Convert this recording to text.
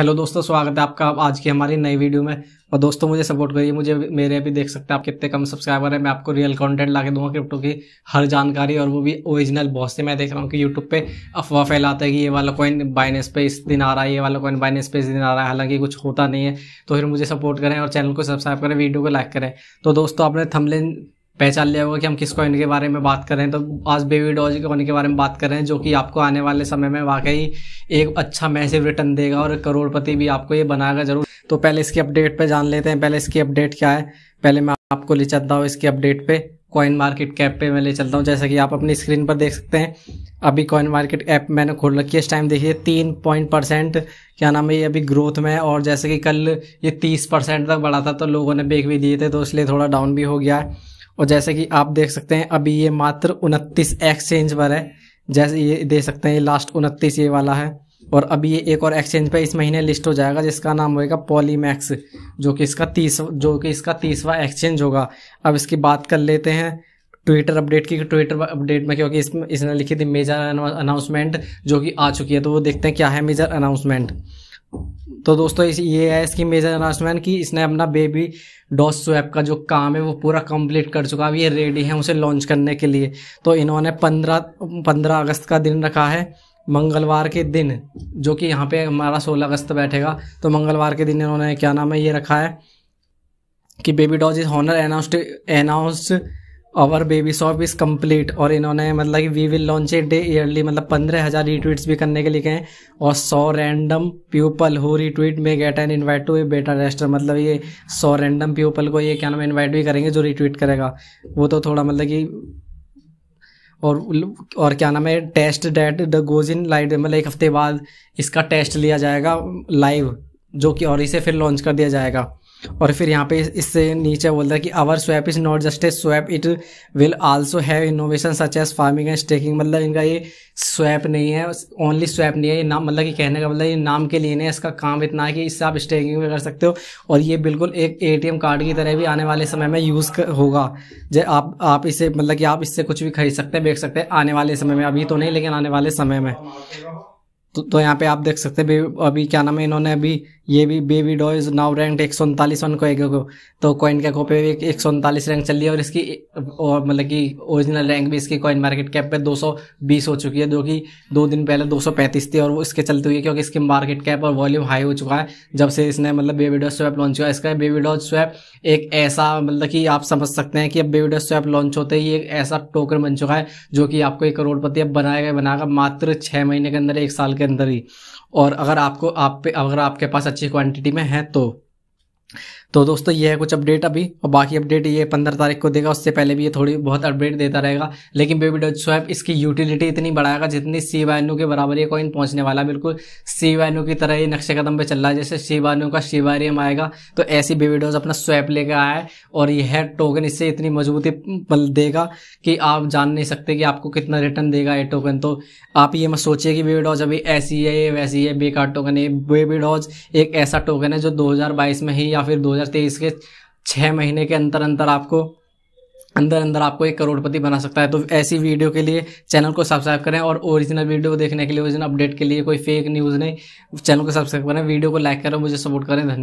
Hello दोस्तों, स्वागत है आपका आज की हमारी नई वीडियो में। और दोस्तों, मुझे सपोर्ट करिए, मुझे मेरे भी देख सकते हैं आप कितने कम सब्सक्राइबर है। मैं आपको रियल कंटेंट ला के दूँगा क्रिप्टो की हर जानकारी, और वो भी ओरिजिनल बहुत से। मैं देख रहा हूँ कि यूट्यूब पे अफवाह फैलाता है कि ये वाला कॉइन बाइनेस पे इस दिन आ रहा है, ये वाला कॉइन बाइनेस पे इस दिन आ रहा है। हालाँकि कुछ होता नहीं है तो फिर मुझे सपोर्ट करें और चैनल को सब्सक्राइब करें वीडियो को लाइक करें। तो दोस्तों, आपने थमलिन पहचान लिया होगा कि हम किस कॉइन के बारे में बात कर रहे हैं। तो आज बेबी डॉज कॉइन के बारे में बात कर रहे हैं, जो कि आपको आने वाले समय में वाकई एक अच्छा मैसिव रिटर्न देगा और करोड़पति भी आपको ये बनाएगा ज़रूर। तो पहले इसकी अपडेट पे जान लेते हैं। पहले इसकी अपडेट क्या है? पहले मैं आपको ले चलता हूँ इसकी अपडेट पे। कॉइन मार्केट कैप पे मैं ले चलता हूँ। जैसा कि आप अपनी स्क्रीन पर देख सकते हैं। अभी कॉइन मार्केट ऐप मैंने खोल रखी है। इस टाइम देखिए, तीन पॉइंट परसेंट क्या नाम है ये अभी ग्रोथ में और जैसे कि कल ये तीस परसेंट तक बढ़ा था तो लोगों ने बेक भी दिए थे तो इसलिए थोड़ा डाउन भी हो गया है। और जैसे कि आप देख सकते हैं, अभी ये मात्र उनतीस एक्सचेंज पर है। जैसे ये दे सकते हैं लास्ट उनतीस ये वाला है। और अभी ये एक और एक्सचेंज पे इस महीने लिस्ट हो जाएगा, जिसका नाम होएगा पॉलीमैक्स जो कि इसका तीस, जो कि इसका तीसवा एक्सचेंज होगा। अब इसकी बात कर लेते हैं ट्विटर अपडेट की ट्विटर अपडेट में, क्योंकि इसमें, इसने लिखी थी मेजर अनाउंसमेंट जो कि आ चुकी है तो वो देखते हैं क्या है मेजर अनाउंसमेंट तो दोस्तों, इस ये है इसकी मेजर अनाउंसमेंट कि इसने अपना बेबी डॉस स्वैप का जो काम है, वो पूरा कंप्लीट कर चुका है। ये रेडी है उसे लॉन्च करने के लिए। तो इन्होंने पंद्रह पंद्रह अगस्त का दिन रखा है, मंगलवार के दिन, जो कि यहाँ पे हमारा सोलह अगस्त बैठेगा। तो मंगलवार के दिन इन्होंने क्या नाम है, ये रखा है कि baby Doge is honour announced announced our baby shop is complete और इन्होंने मतलब we will launch a day early मतलब पंद्रह हज़ार रीट्वीट्स भी करने के लिए कहें और सौ रैंडम पीपल हु रिट्वीट में get an invite to a beta tester मतलब ये सौ रैंडम पीपल को ये क्या नाम इन्वाइट भी करेंगे जो रिट्वीट करेगा। वो तो थोड़ा मतलब कि और और क्या नाम है test date the goes in light मतलब एक हफ़्ते बाद इसका टेस्ट लिया जाएगा लाइव जो कि और इसे फिर लॉन्च कर दिया जाएगा। और फिर यहाँ पे इससे नीचे बोलता है कि our swap is not just a swap it will also have innovation such as farming and staking मतलब इनका ये स्वैप नहीं है ओनली स्वैप नहीं है, ये नाम मतलब कि कहने का मतलब ये नाम के लिए नहीं है, इसका काम इतना है कि इससे आप स्टेकिंग भी कर सकते हो। और ये बिल्कुल एक एटीएम कार्ड की तरह भी आने वाले समय में यूज़ होगा। जै आप आप इसे मतलब कि आप इससे कुछ भी खरीद सकते हैं, बेच सकते हैं, आने वाले समय में, अभी तो नहीं, लेकिन आने वाले समय में। तो, तो यहाँ पे आप देख सकते हैं अभी क्या नाम है इन्होंने अभी ये भी बेबी डॉ इज़ नाउ रैंक एक सौ उनतालीस वन को एक को तो कॉइन कैप पे भी एक सौ उनतालीस रैंक चल रही है और इसकी और मतलब कि ओरिजिनल रैंक भी इसकी कॉइन मार्केट कैप पे दो सौ बीस हो चुकी है जो कि दो दिन पहले दो सौ पैंतीस थी और वो इसके चलते हुए क्योंकि इसकी मार्केट कैप और वॉल्यूम हाई हो चुका है। जब से इसने मतलब बेबी डॉ स्वैप लॉन्च किया इसका बेबी डॉ स्वैप एक ऐसा मतलब कि आप समझ सकते हैं कि अब बेबी डॉ स्वैप लॉन्च होते ही एक ऐसा टोकन बन चुका है जो कि आपको एक करोड़पति अब बनाएगा बनाएगा मात्र छः महीने के अंदर एक साल के अंदर ही। और अगर आपको आप पे, अगर आपके पास अच्छी क्वांटिटी में है तो तो दोस्तों, ये है कुछ अपडेट अभी, और बाकी अपडेट ये पंद्रह तारीख को देगा, उससे पहले भी ये थोड़ी बहुत अपडेट देता रहेगा। लेकिन बेबी डॉट स्वैप इसकी यूटिलिटी इतनी बढ़ाएगा जितनी सी वायनू के बराबर ये कॉइन पहुँचने वाला बिल्कुल। सी वायनू की तरह ही नक्शे कदम पे चल रहा है, जैसे सी वायनू का सी शिवारियम आएगा तो ऐसी बेबी डॉज अपना स्वैप लेकर आया है, और यह टोकन इससे इतनी मजबूती देगा कि आप जान नहीं सकते कि आपको कितना रिटर्न देगा ये टोकन तो आप ये मत सोचिए कि बेबी डॉज अभी ऐसी है, ये वैसी है, बेकार टोकन है। बेबी डॉज एक ऐसा टोकन है जो दो हज़ार बाईस में ही या फिर दो हज़ार तेईस के छः महीने के अंतर अंतर आपको, अंदर अंदर आपको एक करोड़पति बना सकता है। तो ऐसी वीडियो के लिए चैनल को सब्सक्राइब करें और ओरिजिनल वीडियो देखने के लिए, ओरिजिनल अपडेट के लिए कोई फेक न्यूज़ नहीं। चैनल को सब्सक्राइब करें, वीडियो को लाइक करें, मुझे सपोर्ट करें। धन्यवाद।